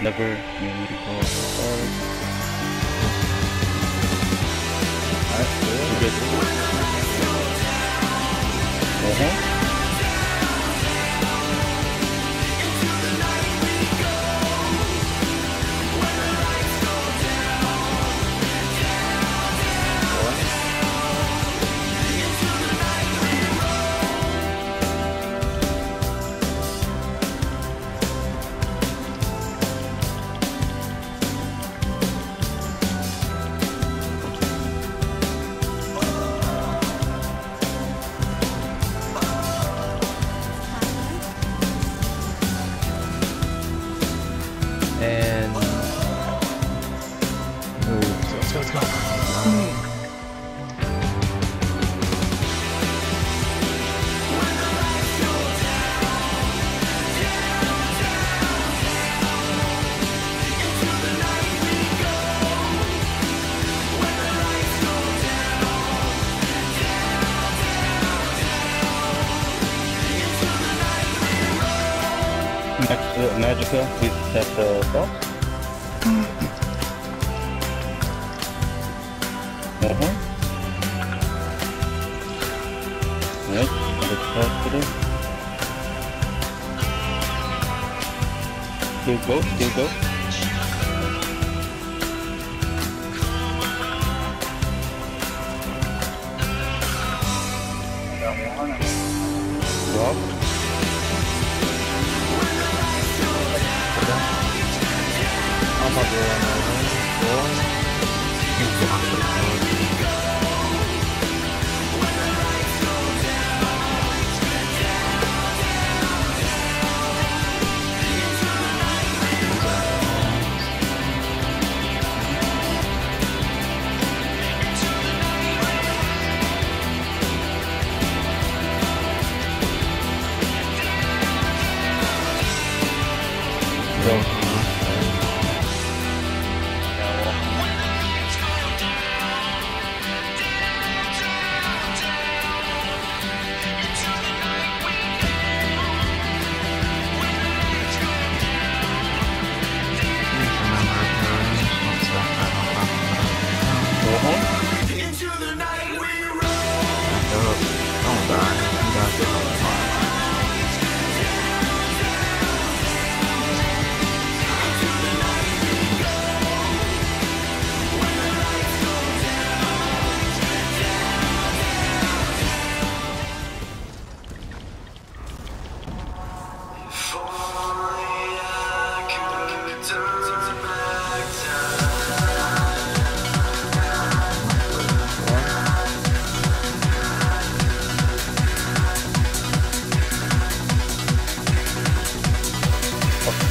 Never call stars. Alright, good. Uh-huh. Magica, please test the box. Uh-huh. Test it. Still go, still go.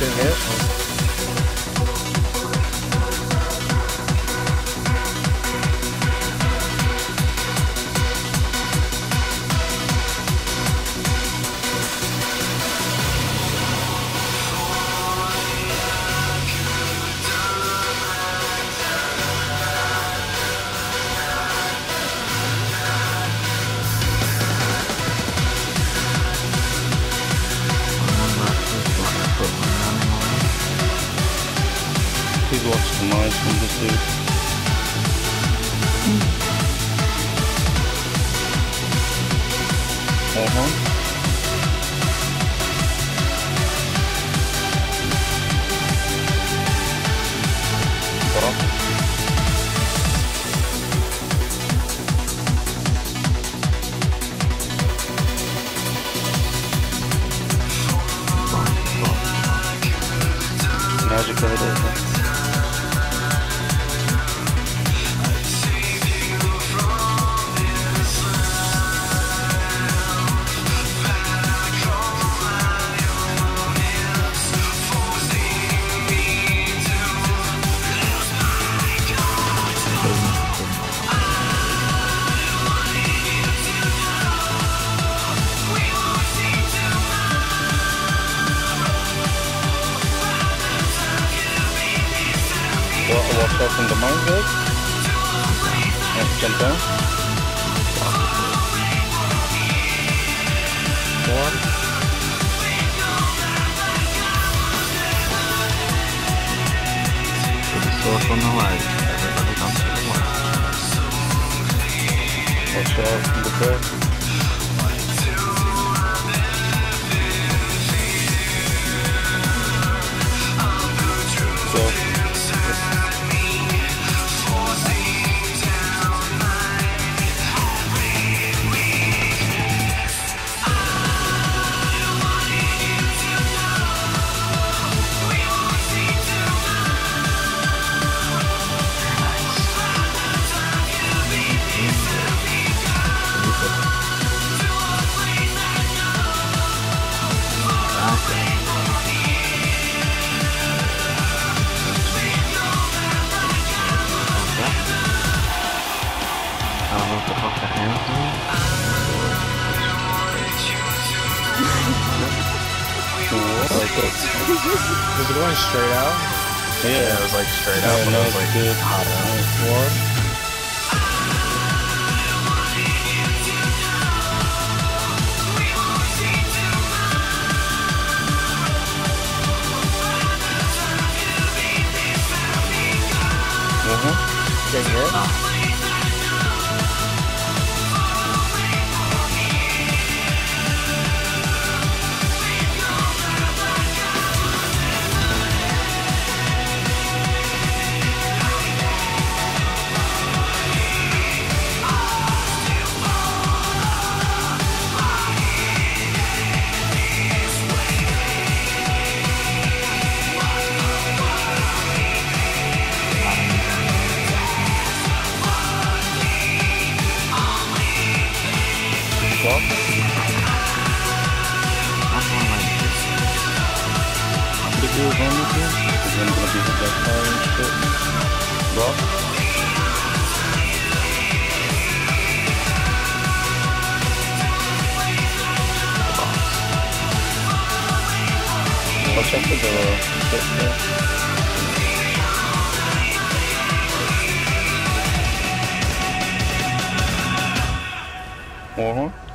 Opportunity hit. Watch the minds from this dude. Uh-huh. Don't know why everybody comes to the. Watch uh, out the. Was it going straight out? Yeah, it was like straight Yeah, up when no, it was like good. hot out. Nice one. Uh-huh. Getting Is then gonna be the black car and shit. Block. There. Uh-huh.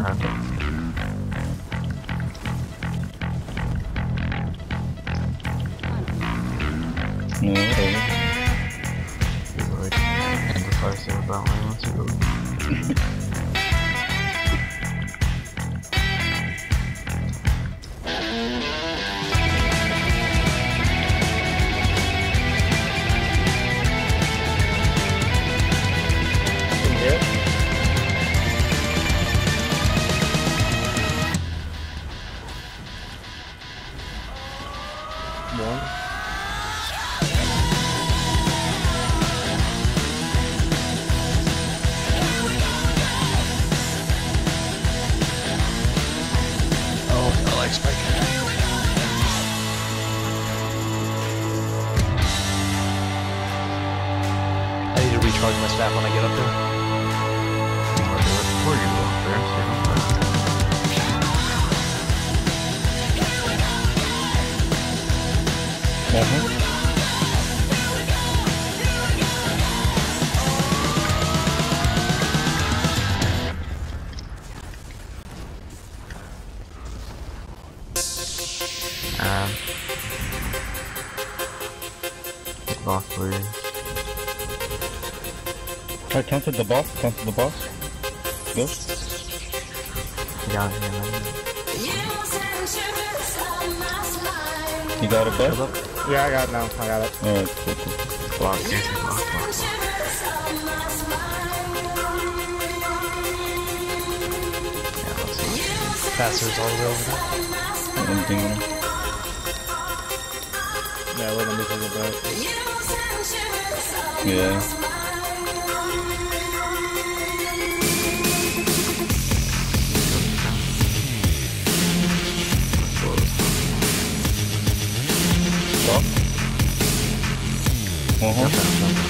Alright, charge my staff when I get up there. Mm -hmm. Um, boss, please. Alright, cancel the boss, cancel the boss. Go. You got it, man. You got it, Shut bud? Yeah, I got it now. I got it. Alright, cool, cool. Block, block, block, block. Yeah, let's see. Bastards all the way over there. Anything else? Yeah, we're gonna be taking a break. Yeah. Stop. Uh-huh.